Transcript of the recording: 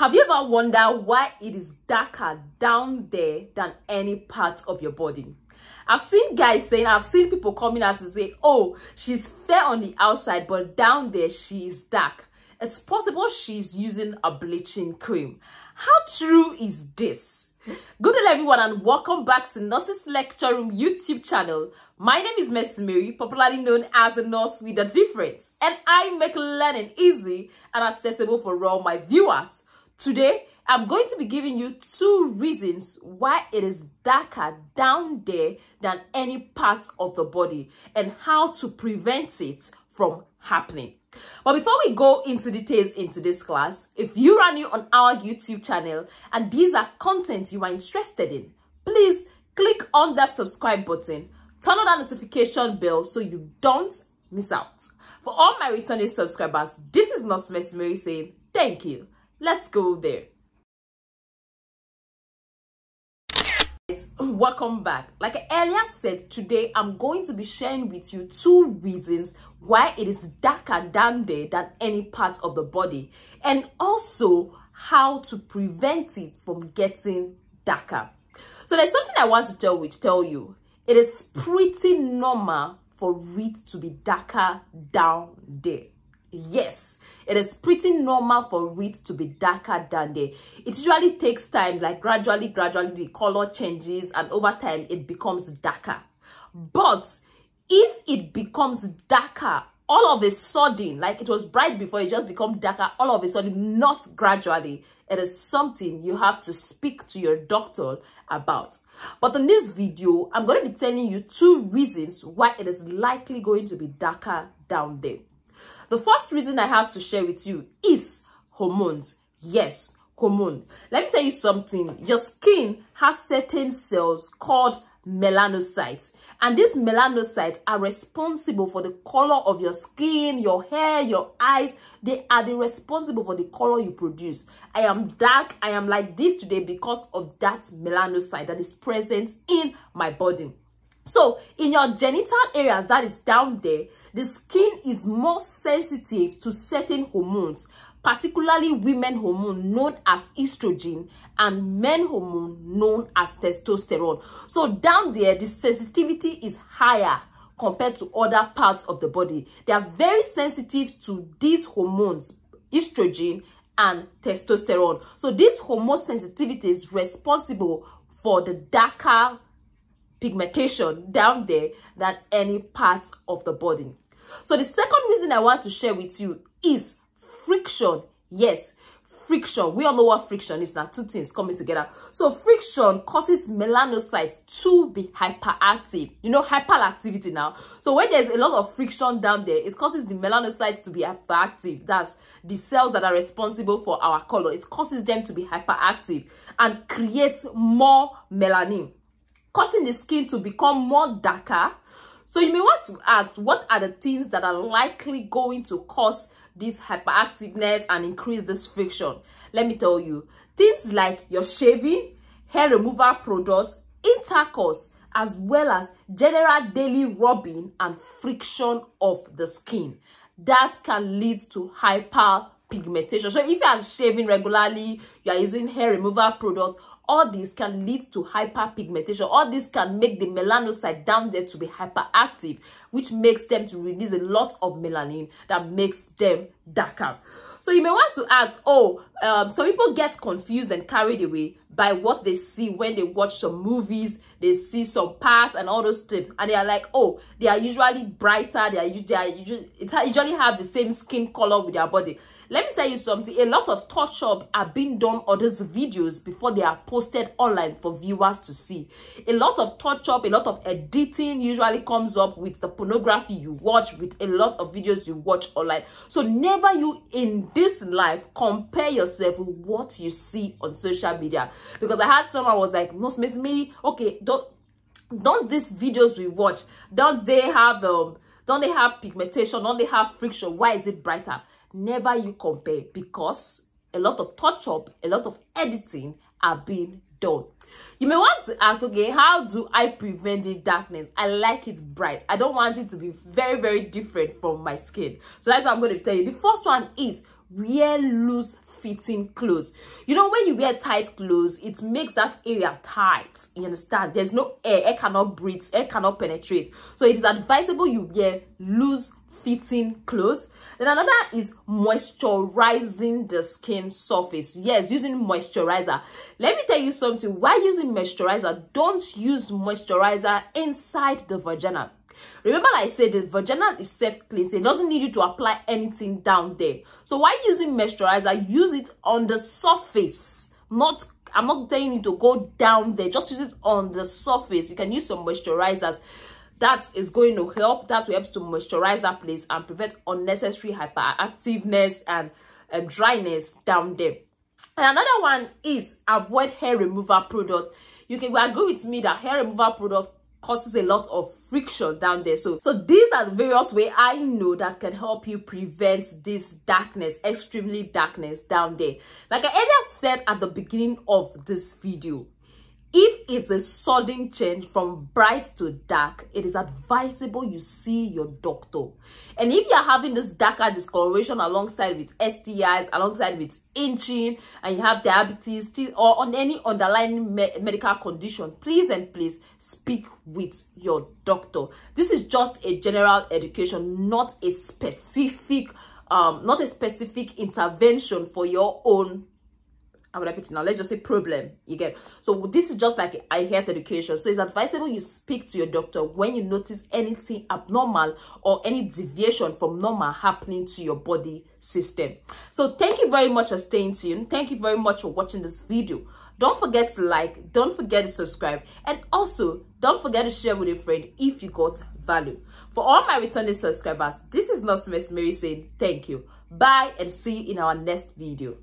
Have you ever wondered why it is darker down there than any part of your body? I've seen guys saying, I've seen people coming out to say, oh, she's fair on the outside, but down there she is dark. It's possible she's using a bleaching cream. How true is this? Good day everyone and welcome back to Nurses Lecture Room YouTube channel. My name is Mercy Mary, popularly known as the Nurse with a Difference, and I make learning easy and accessible for all my viewers. Today, I'm going to be giving you two reasons why it is darker down there than any part of the body and how to prevent it from happening. But before we go into details into this class, if you are new on our YouTube channel and these are content you are interested in, please click on that subscribe button, turn on that notification bell so you don't miss out. For all my returning subscribers, this is Nurse Mary saying thank you. Let's go there. welcome back. Like i earlier said today i'm going to be sharing with you two reasons why it is darker down there than any part of the body and also how to prevent it from getting darker. So there's something i want to tell which tell you. It is pretty normal for it to be darker down there yes it is pretty normal for it to be darker down there it usually takes time like gradually gradually the color changes and over time it becomes darker. But if it becomes darker all of a sudden like it was bright before it just become darker all of a sudden not gradually it is something you have to speak to your doctor about. But in this video i'm going to be telling you two reasons why it is likely going to be darker down there the first reason I have to share with you is hormones. Yes, hormone. Let me tell you something. Your skin has certain cells called melanocytes. And these melanocytes are responsible for the color of your skin, your hair, your eyes. They are the responsible for the color you produce. I am dark. I am like this today because of that melanocyte that is present in my body. So in your genital areas that is down there, the skin is more sensitive to certain hormones, particularly women hormone known as estrogen and men hormone known as testosterone. So down there, the sensitivity is higher compared to other parts of the body. They are very sensitive to these hormones, estrogen and testosterone. So this hormone sensitivity is responsible for the darker pigmentation down there than any part of the body. So the second reason I want to share with you is friction. Yes, friction. We all know what friction is now. Two things coming together. So friction causes melanocytes to be hyperactive. You know, hyperactivity now. So when there's a lot of friction down there, it causes the melanocytes to be hyperactive. That's the cells that are responsible for our color. It causes them to be hyperactive and create more melanin, causing the skin to become more darker so you may want to ask, what are the things that are likely going to cause this hyperactiveness and increase this friction? Let me tell you, things like your shaving, hair removal products, intercourse, as well as general daily rubbing and friction of the skin. That can lead to hyperpigmentation. So if you are shaving regularly, you are using hair removal products, all this can lead to hyperpigmentation. All this can make the melanocyte down there to be hyperactive which makes them to release a lot of melanin that makes them darker. So you may want to ask oh um, some people get confused and carried away by what they see when they watch some movies they see some parts and all those things, and they are like oh they are usually brighter they are, they are usually, usually have the same skin color with their body let me tell you something. A lot of touch up are being done on these videos before they are posted online for viewers to see. A lot of touch up a lot of editing usually comes up with the pornography you watch with a lot of videos you watch online. So never you in this life compare yourself with what you see on social media. Because i had someone was like most miss me okay don't don't these videos we watch don't they have um don't they have pigmentation don't they have friction? Why is it brighter never you compare because a lot of touch up, a lot of editing are being done. You may want to ask, okay, how do I prevent the darkness? I like it bright. I don't want it to be very, very different from my skin. So that's what I'm going to tell you. The first one is wear loose fitting clothes you know when you wear tight clothes it makes that area tight you understand there's no air air cannot breathe air cannot penetrate so it is advisable you wear loose fitting clothes then another is moisturizing the skin surface. Yes using moisturizer. Let me tell you something. While using moisturizer don't use moisturizer inside the vagina. Remember like i said the vagina is safe place. It doesn't need you to apply anything down there. So while using moisturizer use it on the surface. Not i'm not telling you to go down there. Just use it on the surface. You can use some moisturizers that is going to help that helps to moisturize that place and prevent unnecessary hyperactiveness and um, dryness down there. And another one is avoid hair removal products. You can agree with me that hair removal products causes a lot of friction down there. So so these are the various way i know that can help you prevent this darkness extremely darkness down there. Like i earlier said at the beginning of this video if it's a sudden change from bright to dark, it is advisable you see your doctor. And if you're having this darker discoloration alongside with STIs, alongside with itching, and you have diabetes or on any underlying me medical condition, please and please speak with your doctor. This is just a general education, not a specific um not a specific intervention for your own I would repeat it now. Let's just say problem. You get so this is just like I health education. So it's advisable you speak to your doctor when you notice anything abnormal or any deviation from normal happening to your body system. So thank you very much for staying tuned. Thank you very much for watching this video. Don't forget to like, don't forget to subscribe, and also don't forget to share with a friend if you got value. For all my returning subscribers, this is Nurse Mary saying thank you. Bye and see you in our next video.